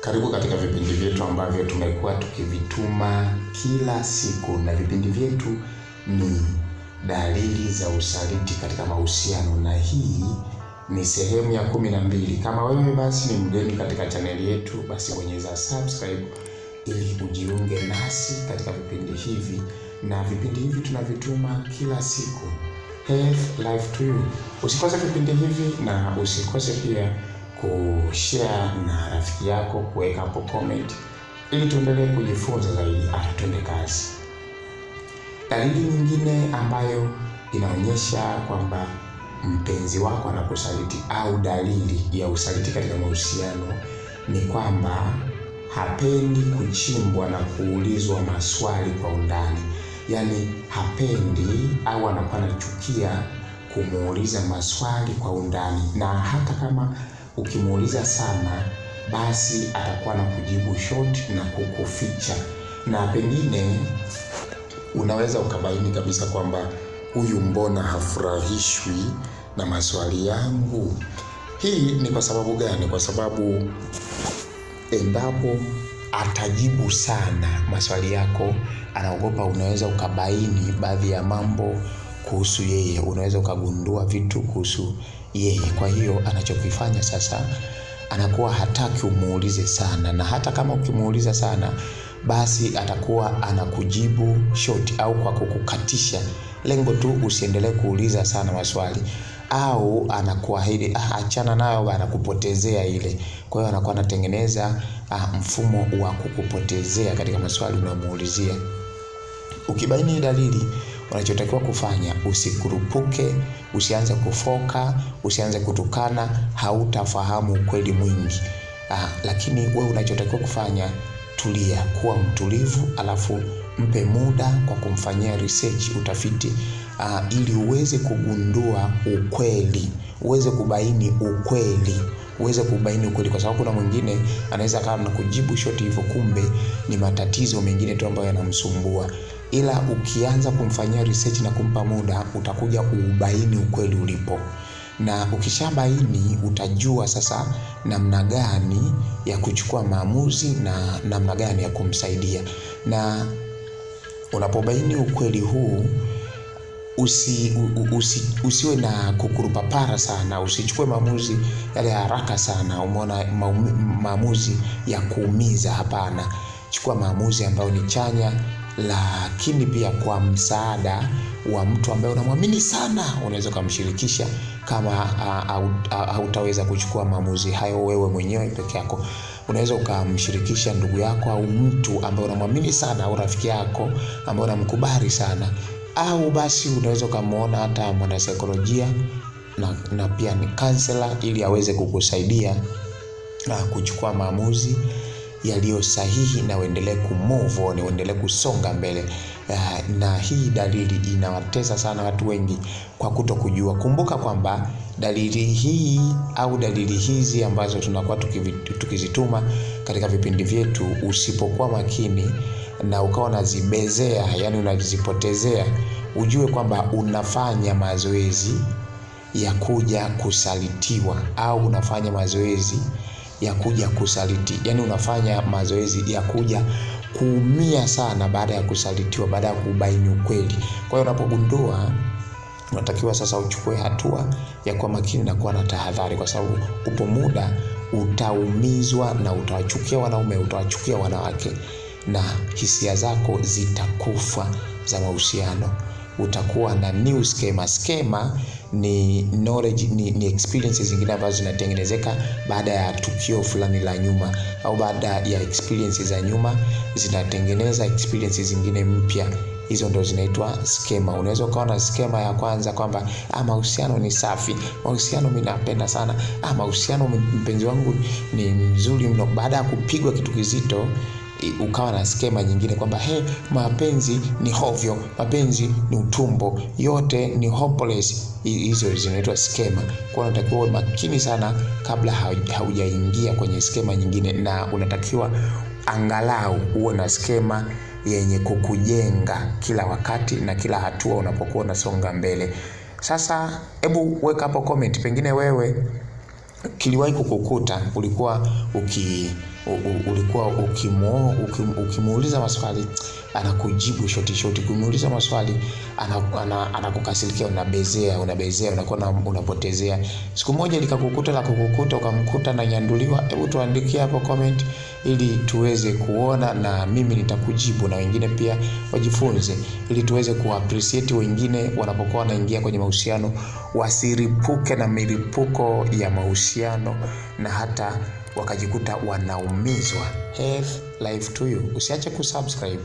Karibu katika vipindi vyetu ambavyo tumekuwa tukivituma kila siku, na vipindi vyetu ni dalili za usaliti katika mahusiano, na hii ni sehemu ya kumi na mbili. Kama wewe basi ni mgeni katika chaneli yetu, basi bonyeza subscribe ili ujiunge nasi katika vipindi hivi, na vipindi hivi tunavituma kila siku. Health Life to You. Usikose vipindi hivi na usikose pia kushare na rafiki yako, kuweka hapo comment ili tuendelee kujifunza zaidi. atatende kazi. Dalili nyingine ambayo inaonyesha kwamba mpenzi wako anakusaliti au dalili ya usaliti katika mahusiano ni kwamba hapendi kuchimbwa na kuulizwa maswali kwa undani, yaani hapendi au anakuwa anachukia kumuuliza maswali kwa undani, na hata kama ukimuuliza sana, basi atakuwa na kujibu short na kukuficha, na pengine unaweza ukabaini kabisa kwamba huyu mbona hafurahishwi na maswali yangu. Hii ni kwa sababu gani? Kwa sababu endapo atajibu sana maswali yako, anaogopa unaweza ukabaini baadhi ya mambo kuhusu yeye, unaweza ukagundua vitu kuhusu yeye. Kwa hiyo anachokifanya sasa, anakuwa hataki umuulize sana, na hata kama ukimuuliza sana, basi atakuwa anakujibu short au kwa kukukatisha, lengo tu usiendelee kuuliza sana maswali au anakuahidi ah, achana nayo, anakupotezea ile. Kwa hiyo anakuwa anatengeneza ah, mfumo wa kukupotezea katika maswali unayomuulizia. Ukibaini dalili, unachotakiwa kufanya usikurupuke, usianze kufoka, usianze kutukana, hautafahamu ukweli mwingi. Ah, lakini wewe unachotakiwa kufanya, tulia, kuwa mtulivu, alafu mpe muda kwa kumfanyia research, utafiti uh, ili uweze kugundua ukweli, uweze kubaini ukweli, uweze kubaini ukweli, kwa sababu kuna mwingine anaweza kama na kujibu shoti hivyo, kumbe ni matatizo mengine tu ambayo yanamsumbua. Ila ukianza kumfanyia research na kumpa muda, utakuja kuubaini ukweli ulipo, na ukishabaini utajua sasa namna gani ya kuchukua maamuzi na namna gani ya kumsaidia. Na unapobaini ukweli huu usi, usi, usiwe na kukurupapara sana, usichukue maamuzi yale haraka sana, umeona maamuzi ya kuumiza. Hapana, chukua maamuzi ambayo ni chanya, lakini pia kwa msaada wa mtu ambaye unamwamini sana, unaweza ukamshirikisha kama hautaweza kuchukua maamuzi hayo wewe mwenyewe peke yako. Unaweza ukamshirikisha ndugu yako au mtu ambaye unamwamini sana au rafiki yako ambaye unamkubali sana. Au basi unaweza ukamwona hata mwanasaikolojia na, na pia ni kansela ili aweze kukusaidia na kuchukua maamuzi yaliyo sahihi na uendelee kumove on, uendelee kusonga mbele. Uh, na hii dalili inawatesa sana watu wengi kwa kuto kujua. Kumbuka kwamba dalili hii au dalili hizi ambazo tunakuwa tukizituma katika vipindi vyetu, usipokuwa makini na ukawa unazibezea, yani unazipotezea, ujue kwamba unafanya mazoezi ya kuja kusalitiwa au unafanya mazoezi ya kuja kusaliti, yaani unafanya mazoezi ya kuja kuumia sana baada ya kusalitiwa, baada ya kubaini ukweli. Kwa hiyo unapogundua, unatakiwa sasa uchukue hatua ya kuwa makini na kuwa na tahadhari, kwa sababu upo muda utaumizwa na utawachukia wanaume, utawachukia wanawake na hisia zako zitakufa za mahusiano. Utakuwa na new schema. Schema ni knowledge, ni, ni experiences zingine ambazo zinatengenezeka baada ya tukio fulani la nyuma, au baada ya experiences za nyuma zinatengeneza experiences zingine mpya. Hizo ndo zinaitwa skema Unaweza ukawa na skema ya kwanza kwamba ah, mahusiano ni safi, mahusiano mi napenda sana, ah, mahusiano mpenzi wangu ni mzuri mno. Baada ya kupigwa kitu kizito ukawa na skema nyingine kwamba he, mapenzi ni hovyo, mapenzi ni utumbo, yote ni hopeless. Hizo zinaitwa skema. Kwa unatakiwa uwe makini sana kabla haujaingia kwenye skema nyingine, na unatakiwa angalau uwe na skema yenye kukujenga kila wakati na kila hatua unapokuwa unasonga mbele. Sasa hebu weka hapo comment, pengine wewe kiliwahi kukukuta ulikuwa uki ulikuwa ukimuuliza maswali anakujibu shoti shoti, kumuuliza maswali anakukasirikia, ana, ana unabezea unabezea, unakuwa unapotezea. Siku moja likakukuta la kukukuta, ukamkuta na nyanduliwa, hebu tuandikie hapo comment ili tuweze kuona, na mimi nitakujibu na wengine pia wajifunze, ili tuweze kuappreciate wengine wanapokuwa wanaingia kwenye mahusiano, wasiripuke na milipuko ya mahusiano na hata wakajikuta wanaumizwa. Have life to you. Usiache kusubscribe.